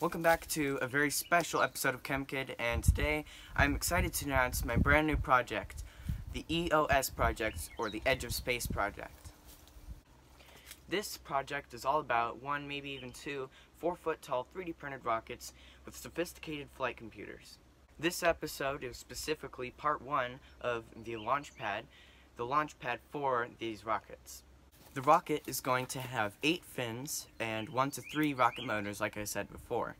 welcome back to a very special episode of ChemKid, and today I'm excited to announce my brand new project, the EOS project, or the Edge of Space project. This project is all about one, maybe even two, four foot tall 3D printed rockets with sophisticated flight computers. This episode is specifically part one of the launch pad, the launch pad for these rockets. The rocket is going to have eight fins and one to three rocket motors, like I said before.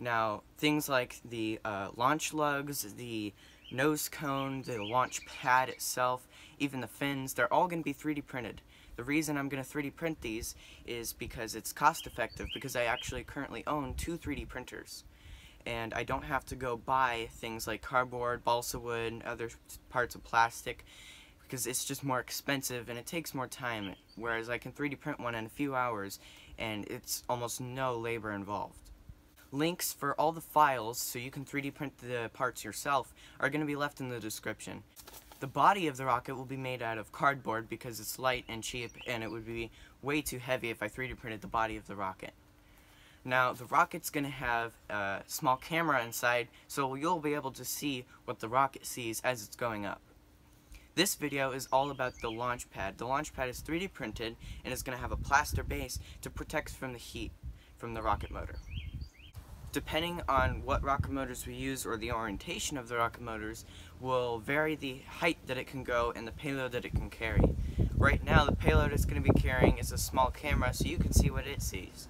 Now, things like the uh, launch lugs, the nose cone, the launch pad itself, even the fins, they're all going to be 3D printed. The reason I'm going to 3D print these is because it's cost effective, because I actually currently own two 3D printers. And I don't have to go buy things like cardboard, balsa wood, and other parts of plastic because it's just more expensive and it takes more time, whereas I can 3D print one in a few hours and it's almost no labor involved. Links for all the files so you can 3D print the parts yourself are going to be left in the description. The body of the rocket will be made out of cardboard because it's light and cheap and it would be way too heavy if I 3D printed the body of the rocket. Now, the rocket's going to have a small camera inside, so you'll be able to see what the rocket sees as it's going up. This video is all about the launch pad. The launch pad is 3D printed and is going to have a plaster base to protect from the heat from the rocket motor. Depending on what rocket motors we use or the orientation of the rocket motors will vary the height that it can go and the payload that it can carry. Right now the payload it's going to be carrying is a small camera so you can see what it sees.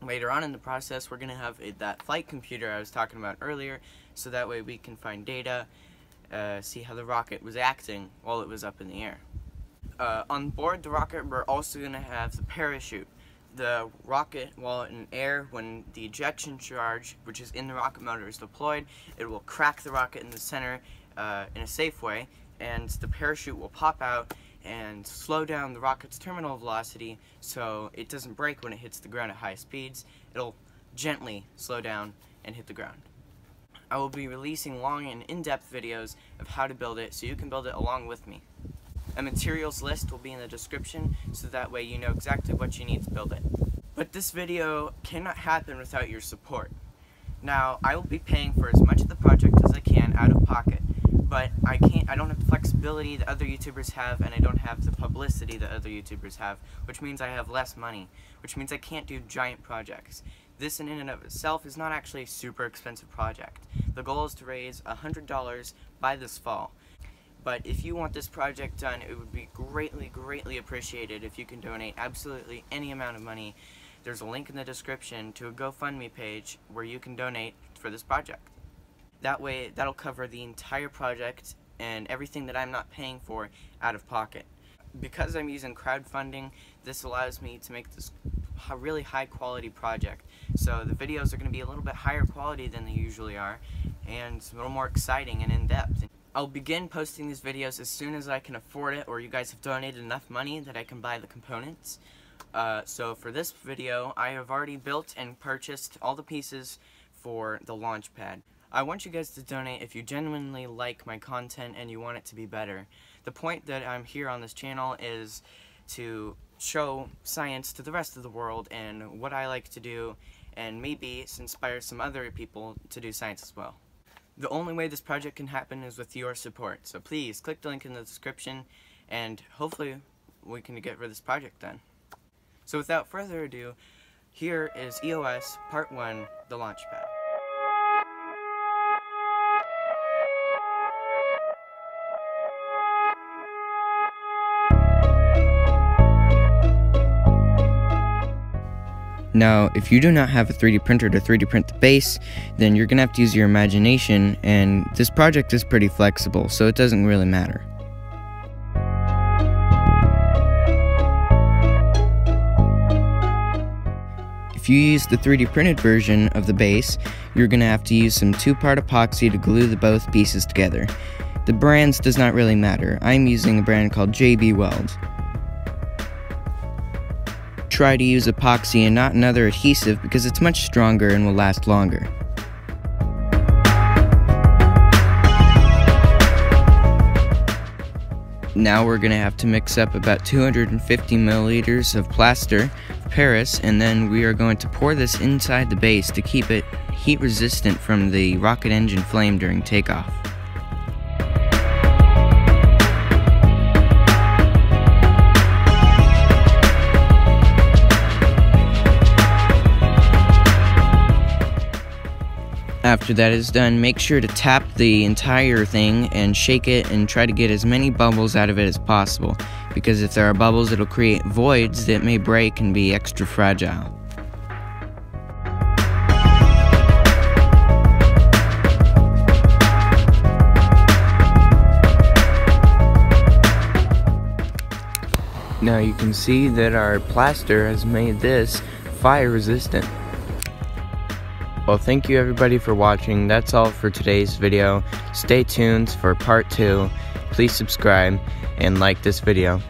Later on in the process we're going to have that flight computer I was talking about earlier so that way we can find data uh, see how the rocket was acting while it was up in the air. Uh, on board the rocket, we're also going to have the parachute. The rocket, while in air, when the ejection charge, which is in the rocket motor, is deployed, it will crack the rocket in the center uh, in a safe way, and the parachute will pop out and slow down the rocket's terminal velocity so it doesn't break when it hits the ground at high speeds. It'll gently slow down and hit the ground. I will be releasing long and in-depth videos of how to build it so you can build it along with me. A materials list will be in the description so that way you know exactly what you need to build it. But this video cannot happen without your support. Now, I will be paying for as much of the project as I can out of pocket, but I can't I don't have the flexibility that other YouTubers have and I don't have the publicity that other YouTubers have, which means I have less money, which means I can't do giant projects. This in and of itself is not actually a super expensive project. The goal is to raise $100 by this fall. But if you want this project done, it would be greatly, greatly appreciated if you can donate absolutely any amount of money. There's a link in the description to a GoFundMe page where you can donate for this project. That way, that'll cover the entire project and everything that I'm not paying for out of pocket. Because I'm using crowdfunding, this allows me to make this really high quality project. So the videos are going to be a little bit higher quality than they usually are and a little more exciting and in-depth. I'll begin posting these videos as soon as I can afford it or you guys have donated enough money that I can buy the components. Uh, so for this video, I have already built and purchased all the pieces for the launch pad. I want you guys to donate if you genuinely like my content and you want it to be better. The point that I'm here on this channel is to show science to the rest of the world and what I like to do and maybe inspire some other people to do science as well. The only way this project can happen is with your support, so please click the link in the description and hopefully we can get rid of this project done. So without further ado, here is EOS Part 1, the Launchpad. Now, if you do not have a 3D printer to 3D print the base, then you're going to have to use your imagination, and this project is pretty flexible, so it doesn't really matter. If you use the 3D printed version of the base, you're going to have to use some two-part epoxy to glue the both pieces together. The brands does not really matter. I'm using a brand called JB Weld try to use epoxy and not another adhesive because it's much stronger and will last longer. Now we're going to have to mix up about 250 milliliters of plaster Paris and then we are going to pour this inside the base to keep it heat resistant from the rocket engine flame during takeoff. After that is done, make sure to tap the entire thing and shake it and try to get as many bubbles out of it as possible, because if there are bubbles, it'll create voids that may break and be extra fragile. Now you can see that our plaster has made this fire resistant. Well, thank you everybody for watching. That's all for today's video. Stay tuned for part two. Please subscribe and like this video.